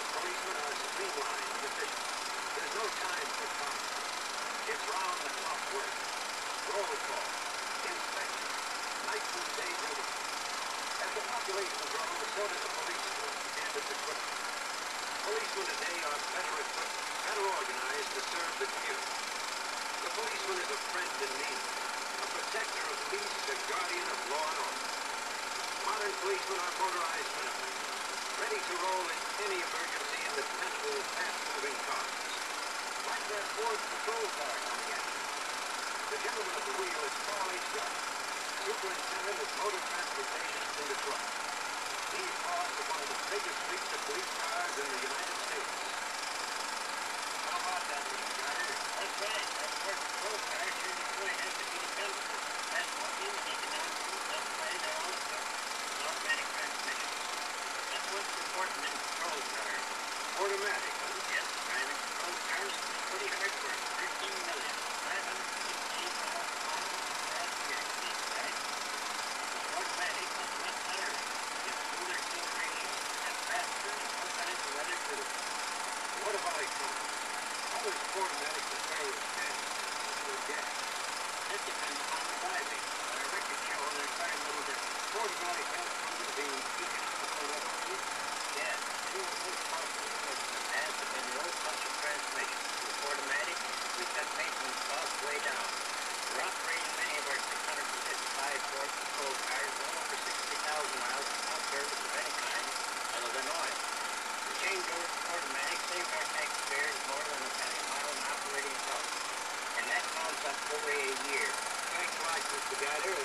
Only three minutes beeline decision. There's no time for comment. It's round the clock work. Roll call. Inspection. Nights and day duty. As the population grows, so does the police force and its equipment. Policemen today are better equipped, better organized to serve the community. The policeman is a friend in need, a protector of peace, a guardian of law and order. Modern policemen are motorized roll in any emergency in dependable, fast-moving cars. Like that Ford patrol car coming at you. The gentleman at the wheel is Paul H. Superintendent of Motor Transportation in Detroit. Boss of one of the biggest fleets of police cars in the United States. How about that, Mr. Garner? That's right. That Ford patrol car sure Detroit has to be dependable. Fast walking and economical, self-guided are all sorts. Automatic transmission. That's what's important in patrol cars. Automatic,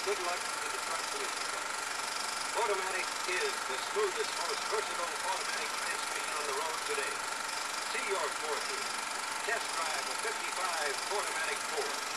good luck to the Detroit Police. Automatic is the smoothest, most versatile automatic transmission on the road today. See your Ford. Test drive a 55 automatic Ford.